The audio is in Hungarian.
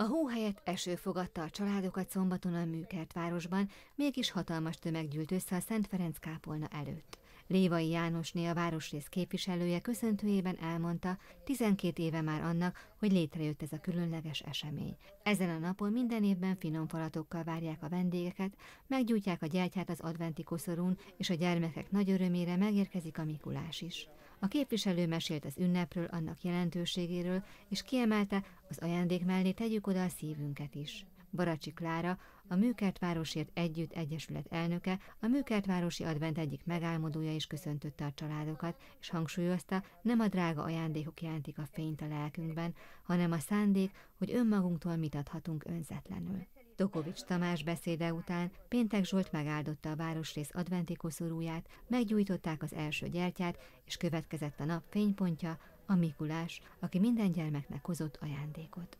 A hó helyett eső fogadta a családokat szombaton a Műkertvárosban, mégis hatalmas tömeg gyűlt össze a Szent Ferenc kápolna előtt. Lévai Jánosné a városrész képviselője köszöntőjében elmondta, 12 éve már annak, hogy létrejött ez a különleges esemény. Ezen a napon minden évben finom falatokkal várják a vendégeket, meggyújtják a gyertyát az adventi koszorún, és a gyermekek nagy örömére megérkezik a Mikulás is. A képviselő mesélt az ünnepről, annak jelentőségéről, és kiemelte, az ajándék mellé tegyük oda a szívünket is. Baracsi Klára, a Műkertvárosért Együtt Egyesület elnöke, a Műkertvárosi Advent egyik megálmodója is köszöntötte a családokat, és hangsúlyozta, nem a drága ajándékok jelentik a fényt a lelkünkben, hanem a szándék, hogy önmagunktól mit adhatunk önzetlenül. Tokovics Tamás beszéde után Péntek Zsolt megáldotta a városrész adventi koszorúját, meggyújtották az első gyertyát, és következett a nap fénypontja, a Mikulás, aki minden gyermeknek hozott ajándékot.